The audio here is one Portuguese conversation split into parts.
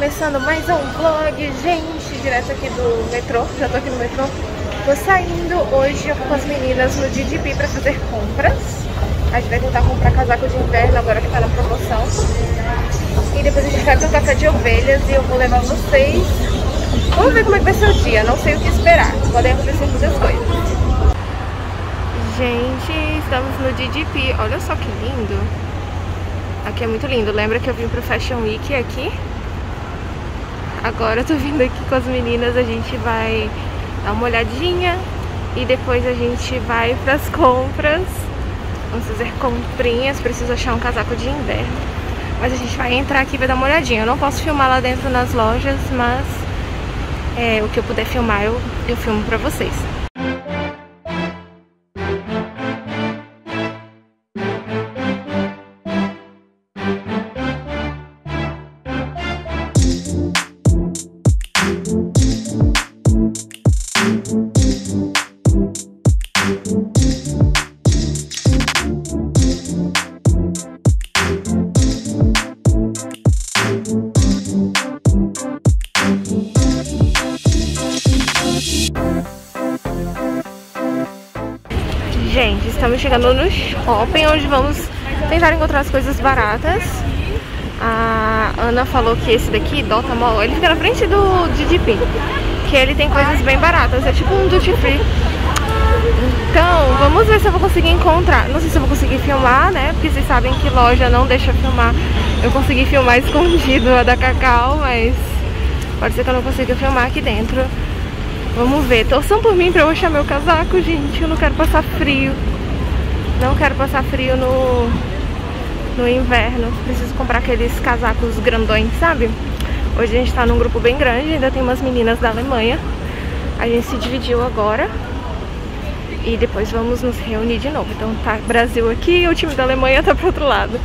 começando mais um vlog, gente, direto aqui do metrô, já tô aqui no metrô. Tô saindo hoje com as meninas no DDP pra fazer compras. A gente vai tentar comprar casaco de inverno agora que tá na promoção. E depois a gente vai pro café de ovelhas e eu vou levar vocês. Vamos ver como é que vai ser o dia, não sei o que esperar. Podem acontecer muitas coisas. Gente, estamos no DDP. Olha só que lindo. Aqui é muito lindo. Lembra que eu vim pro Fashion Week aqui? Agora eu tô vindo aqui com as meninas, a gente vai dar uma olhadinha e depois a gente vai pras compras. Vamos fazer comprinhas, preciso achar um casaco de inverno. Mas a gente vai entrar aqui vai dar uma olhadinha. Eu não posso filmar lá dentro nas lojas, mas é, o que eu puder filmar eu, eu filmo pra vocês. Chegando no shopping onde vamos tentar encontrar as coisas baratas. A Ana falou que esse daqui, Dota Mall, ele fica na frente do DDP. Que ele tem coisas bem baratas, é tipo um duty free. Então, vamos ver se eu vou conseguir encontrar. Não sei se eu vou conseguir filmar, né? Porque vocês sabem que loja não deixa filmar. Eu consegui filmar escondido a da Cacau, mas pode ser que eu não consiga filmar aqui dentro. Vamos ver. Torçam por mim pra eu achar meu casaco, gente. Eu não quero passar frio. Não quero passar frio no, no inverno. Preciso comprar aqueles casacos grandões, sabe? Hoje a gente tá num grupo bem grande. Ainda tem umas meninas da Alemanha. A gente se dividiu agora. E depois vamos nos reunir de novo. Então tá Brasil aqui e o time da Alemanha tá pro outro lado.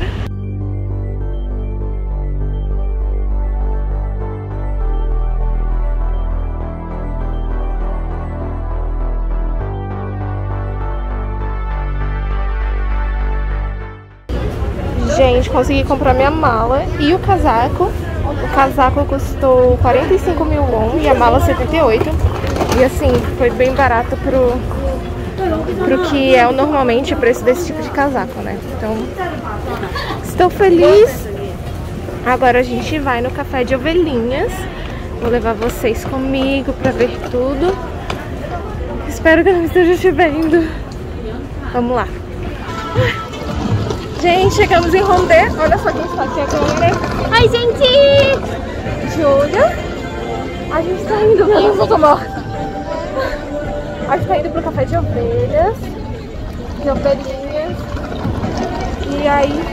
Consegui comprar minha mala e o casaco. O casaco custou 45 mil won e a mala 78. E assim, foi bem barato pro, pro que é normalmente o preço desse tipo de casaco, né? Então, estou feliz. Agora a gente vai no café de ovelhinhas. Vou levar vocês comigo pra ver tudo. Espero que não esteja chovendo. Vamos lá. Gente, chegamos em Rondê. Olha só quem está aqui agora. Ai, gente! Júlia. A gente está indo. Eu tô morta. A gente tá indo pro café de ovelhas. De ovelhinhas. E aí,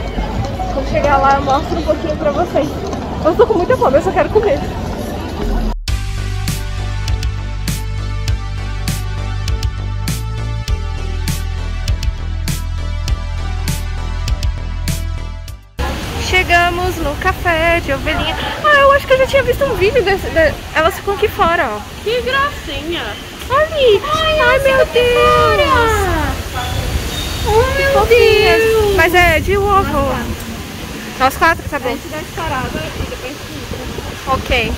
quando chegar lá, eu mostro um pouquinho pra vocês. Eu tô com muita fome, eu só quero comer. Chegamos no café de ovelhinha. Ah, eu acho que eu já tinha visto um vídeo desse. De... Elas ficam aqui fora, ó. Que gracinha! Olha! Ai, Ai meu Deus! Oh, meu Fofinhas. Deus! Mas é de ovo. Nós quatro, tá bom? A gente dá e depois. Ok.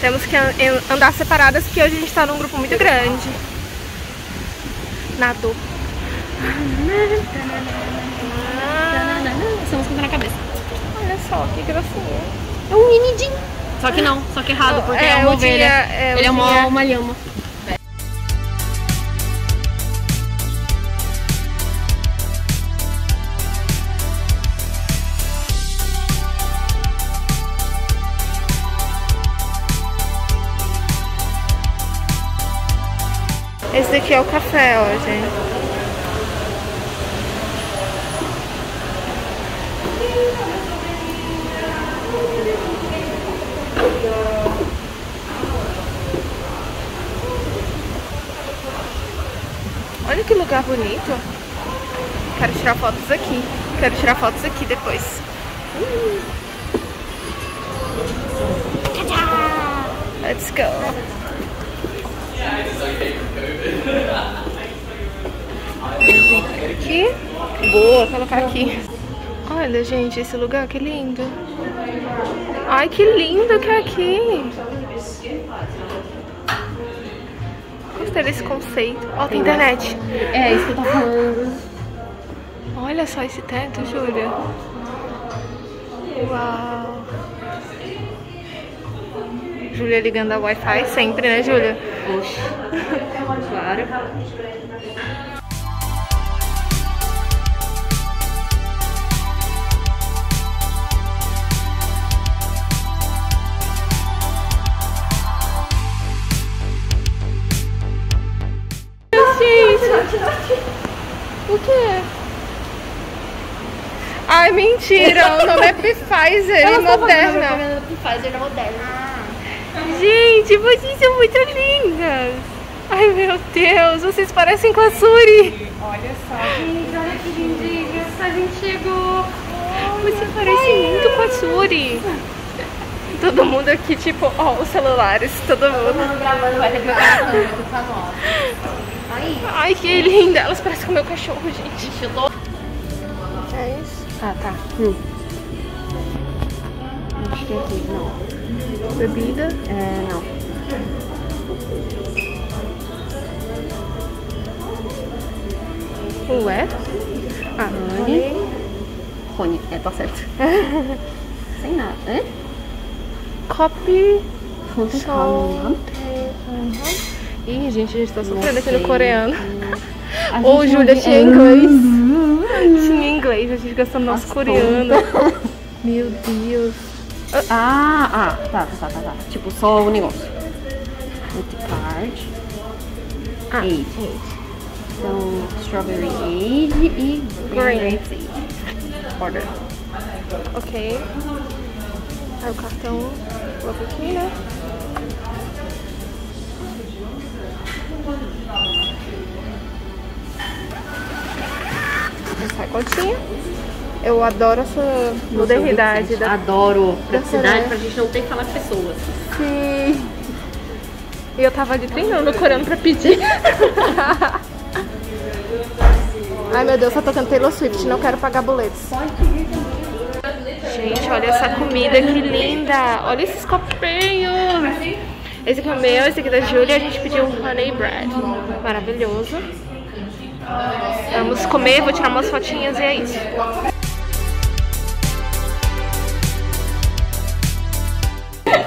Temos que an- an- andar separadas porque hoje a gente tá num grupo muito grande. Nadou. Essa música na cabeça. Olha só, que gracinha. É um minidinho. Só que não, só que errado, porque é, uma o ovelha. dia- é, o Ele é uma, dia- uma lhama. Esse daqui é o café, ó, gente. Olha que lugar bonito. Quero tirar fotos aqui. Quero tirar fotos aqui depois. Uh. Let's go. Aqui. Boa, colocar aqui. Olha, gente, esse lugar que lindo. Ai, que lindo que é aqui. Gostei desse conceito. Ó, tem internet. É, isso que eu tô falando. Olha só esse teto, Júlia. Uau. Júlia ligando a Wi-Fi sempre, né, Júlia? Oxe. Claro. É Pfizer e Moderna. Pfizer da Moderna. Gente, vocês são muito lindas. Ai, meu Deus, vocês parecem com a Suri. Olha só, gente, olha que lindinha. A gente chegou. Você parece muito com a Suri. Todo mundo aqui, tipo, ó, os celulares, todo mundo. Quando gravando vai meu cachorro. Aí. Ai, que linda. Elas parecem com o meu cachorro, gente. É isso? Ah, tá. Hum. Acho que é aqui, não. Bebida. É, não. Ué? Ah, Rony. Rony, é, tá certo. Sem nada. É? Copy. Fonte Só. calma. Uhum. Ih, gente, a gente tá sofrendo aqui no coreano. Gente Júlia, tinha é. inglês. Tinha inglês, a gente gastando nosso coreano. Meu Deus. Ah, ah, tá, tá, tá, tá. Tipo, só o negócio. Multicard. Ah, Age. Então, strawberry age e Green. grapes age. Order. ok. Aí o cartão, coloca aqui, né? Sacotinha. Eu adoro essa modernidade da Adoro. da Praticidade pra gente não ter que falar com pessoas. Sim. E eu tava ali treinando, corando pra pedir. Ai meu Deus, tá tocando Taylor Swift, não quero pagar boletos. Gente, olha essa comida que linda! Olha esses copinhos! Esse aqui é o meu, esse aqui é da Júlia, a gente pediu um honey bread. Maravilhoso. Vamos comer, vou tirar umas fotinhas e é isso.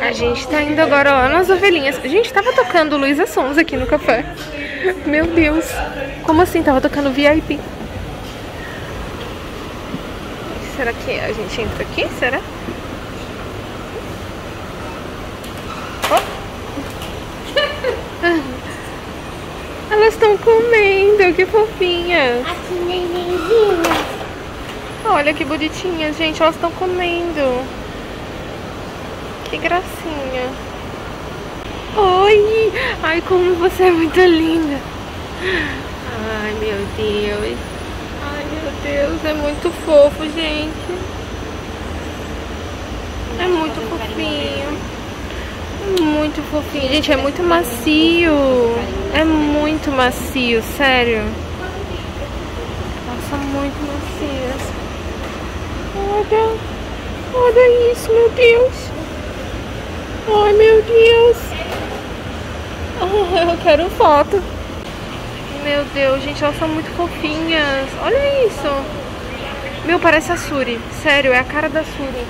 A gente tá indo agora lá nas ovelhinhas. Gente, tava tocando Luísa Sons aqui no café. Meu Deus. Como assim? Tava tocando VIP. Será que a gente entra aqui? Será? Oh. Elas estão comendo, que. Aqui, nenenzinha. Olha que bonitinhas, gente. Elas estão comendo. Que gracinha. Oi! Ai, como você é muito linda. Ai, meu Deus. Ai, meu Deus. É muito fofo, gente. É muito fofinho. Muito fofinho. Gente, é muito macio. É muito macio, sério. Nossa, muito macias. Olha. Olha isso, meu Deus. Ai, meu Deus. Ah, eu quero foto. Meu Deus, gente, elas são muito fofinhas. Olha isso. Meu, parece a Suri. Sério, é a cara da Suri.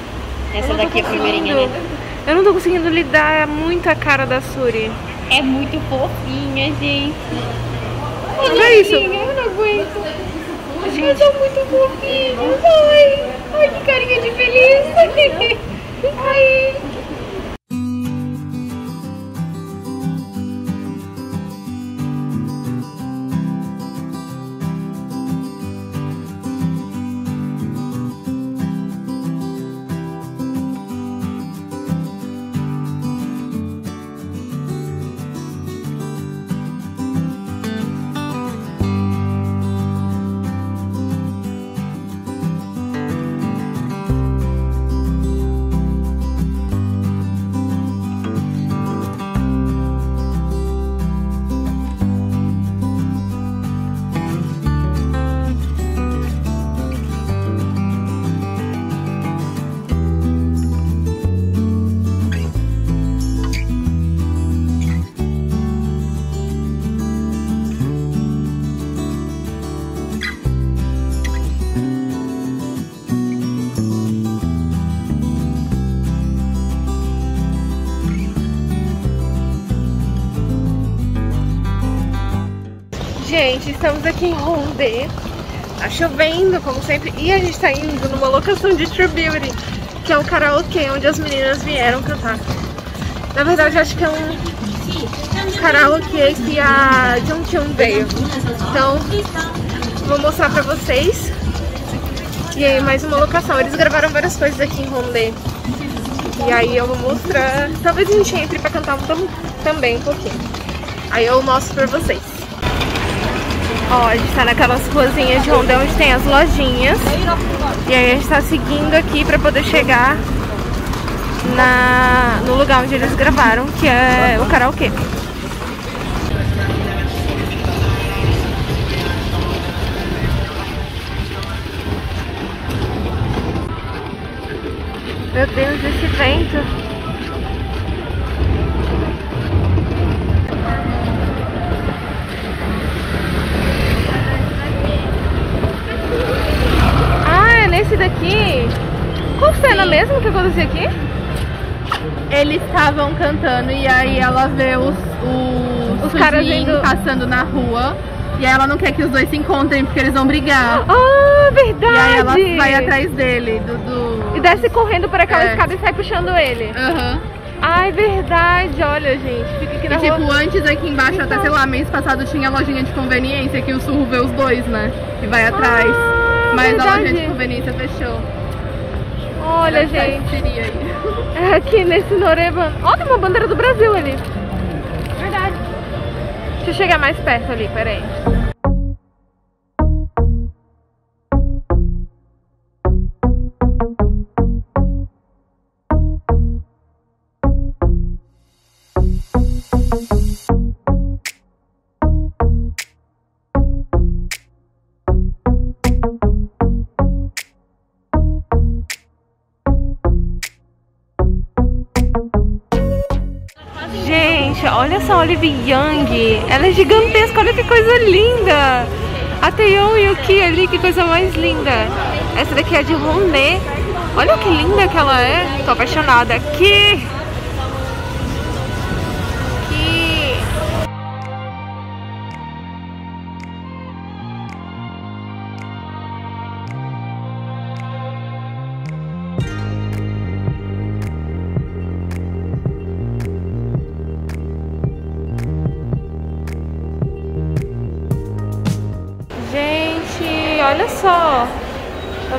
Essa daqui é a primeirinha, né? Eu não tô conseguindo lidar, é muito a cara da Suri. É muito fofinha, gente. Olha isso. Eu não aguento. Gente, São muito fofinhos. Ai, ai, que carinha de feliz. Ai. Gente, estamos aqui em Rondê. Tá chovendo, como sempre. E a gente tá indo numa locação de True Beauty, que é um karaokê onde as meninas vieram cantar. Na verdade, acho que é um karaokê que a Jung veio. Então, vou mostrar pra vocês. E aí, mais uma locação. Eles gravaram várias coisas aqui em Rondê. E aí eu vou mostrar. Talvez a gente entre pra cantar também um pouquinho. Aí eu mostro pra vocês. Ó, a gente tá naquelas ruazinhas de Rondê onde tem as lojinhas. E aí a gente tá seguindo aqui pra poder chegar na, no lugar onde eles gravaram, que é o karaokê. Meu Deus, esse vento. Nesse daqui? Qual cena mesmo que aconteceu aqui? Eles estavam cantando e aí ela vê os, os, Os caras indo- passando na rua. E aí ela não quer que os dois se encontrem porque eles vão brigar. Ah, E aí ela verdade! vai atrás dele, do. do- E desce correndo por aquela É. escada e sai puxando ele. Aham. Ai, verdade, olha, gente. Fica aqui E na tipo, rua. antes aqui embaixo, até Então. sei lá, mês passado tinha lojinha de conveniência que o surro vê os dois, né? E vai atrás. Ah, Mas a verdade. lojinha de conveniência fechou. Olha, gente. Seria aí. É aqui nesse Noreba. Ó, tem uma bandeira do Brasil ali. Verdade. Deixa eu chegar mais perto ali, peraí. A Olivia Young. Ela é gigantesca, olha que coisa linda. A Taeyeon e o Ki ali, que coisa mais linda. Essa daqui é de Rondê. Olha que linda que ela é. Tô apaixonada. Que...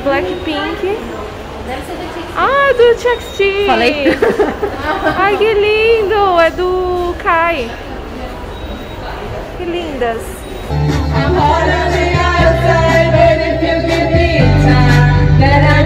Blackpink. Ah, do TXT. Falei. Ai, que lindo. É do Kai. Que lindas. I'm the outside, but if you give me time,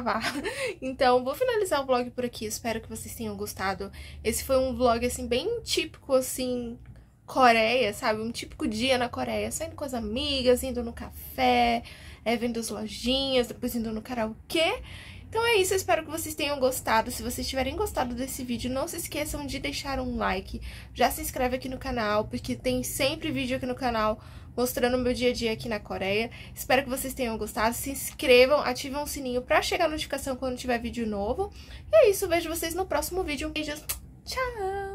gravar. Então, vou finalizar o vlog por aqui. Espero que vocês tenham gostado. Esse foi um vlog, assim, bem típico, assim, Coreia, sabe? Um típico dia na Coreia. Saindo com as amigas, indo no café, é, vendo as lojinhas, depois indo no karaokê. Então é isso, eu espero que vocês tenham gostado. Se vocês tiverem gostado desse vídeo, não se esqueçam de deixar um like. Já se inscreve aqui no canal, porque tem sempre vídeo aqui no canal mostrando o meu dia a dia aqui na Coreia. Espero que vocês tenham gostado. Se inscrevam, ativem o sininho pra chegar a notificação quando tiver vídeo novo. E é isso, vejo vocês no próximo vídeo. Beijos, tchau!